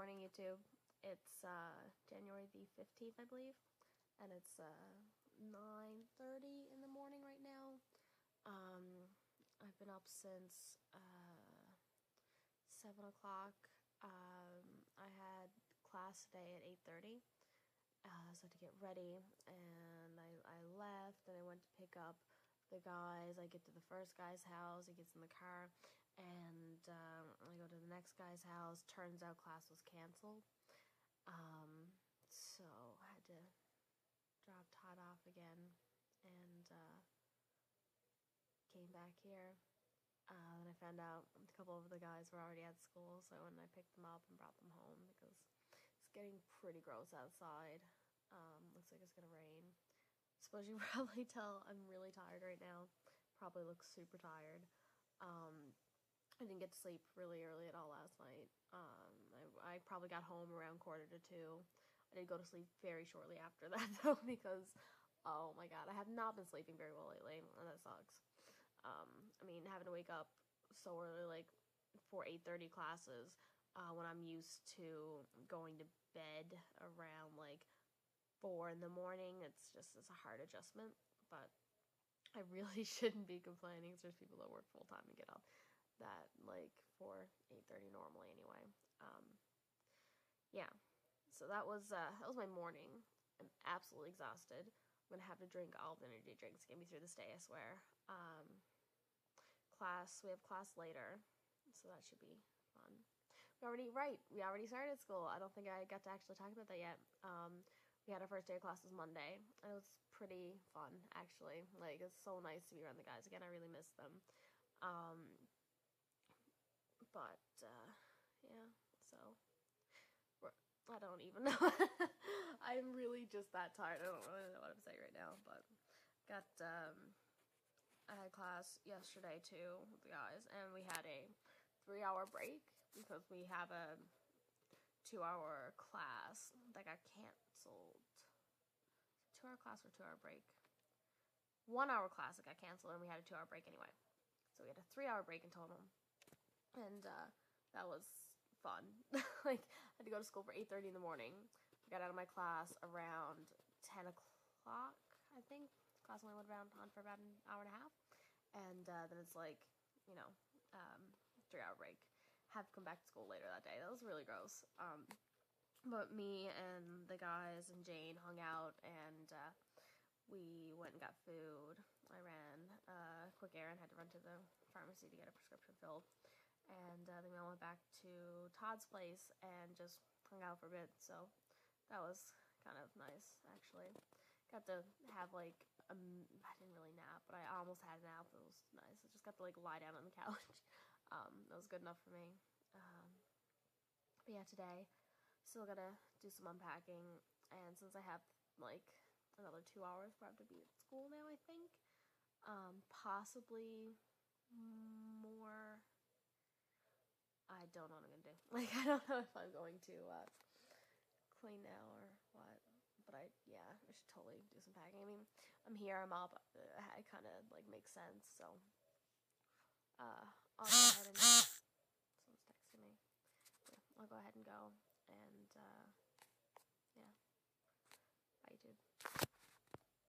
morning, YouTube. It's uh, January the 15th, I believe, and it's uh, 9.30 in the morning right now. Um, I've been up since uh, 7 o'clock. Um, I had class today at 8.30, uh, so I had to get ready, and I, I left, and I went to pick up the guys. I get to the first guy's house, he gets in the car, and um, I go to the next guy's house. Turns out class was canceled. Um, so I had to drop Todd off again and uh, came back here. Uh, and I found out a couple of the guys were already at school, so when I picked them up and brought them home because it's getting pretty gross outside. Um, looks like it's gonna rain. Suppose you probably tell I'm really tired right now. Probably look super tired. Um, I didn't get to sleep really early at all last night. Um, I, I probably got home around quarter to two. I did go to sleep very shortly after that though because oh my god, I have not been sleeping very well lately, and that sucks. Um, I mean, having to wake up so early, like for eight thirty classes, uh, when I'm used to going to bed around like four in the morning, it's just it's a hard adjustment. But I really shouldn't be complaining. There's people that work full time and get up eight thirty normally anyway. Um, yeah, so that was uh, that was my morning. I'm absolutely exhausted. I'm gonna have to drink all the energy drinks to get me through this day. I swear. Um, class. We have class later, so that should be fun. We already right. We already started school. I don't think I got to actually talk about that yet. Um, we had our first day of classes Monday. and It was pretty fun, actually. Like it's so nice to be around the guys again. I really miss them. Um, but uh, yeah, so I don't even know. I'm really just that tired. I don't really know what I'm saying right now, but got um, I had class yesterday too with the guys, and we had a three-hour break because we have a two-hour class that got canceled. Two-hour class or two-hour break? One-hour class that got canceled, and we had a two-hour break anyway. So we had a three-hour break in total, and uh, that was fun. like I had to go to school for 8:30 in the morning. I got out of my class around 10 o'clock, I think. Class only went around on for about an hour and a half, and uh, then it's like, you know, um, three hour break. Have to come back to school later that day. That was really gross. Um, but me and the guys and Jane hung out and uh, we went and got food. I ran a quick errand, had to run to the pharmacy to get a prescription filled and uh, then we all went back to Todd's place and just hung out for a bit. So that was kind of nice, actually. Got to have like I didn't really nap, but I almost had a nap. It was nice. I just got to like lie down on the couch. Um, that was good enough for me. Um, but yeah, today still gotta do some unpacking, and since I have like another two hours before I have to be at school now, I think um, possibly more I don't know what I'm gonna do. Like I don't know if I'm going to uh, clean now or what. But I yeah, I should totally do some packing. I mean, I'm here, I'm up. Uh, it kind of like makes sense. So uh, I'll go ahead and someone's texting me. Yeah, I'll go ahead and go.